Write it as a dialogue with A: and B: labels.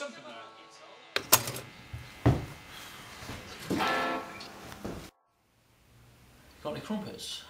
A: something there. Got any crumpets?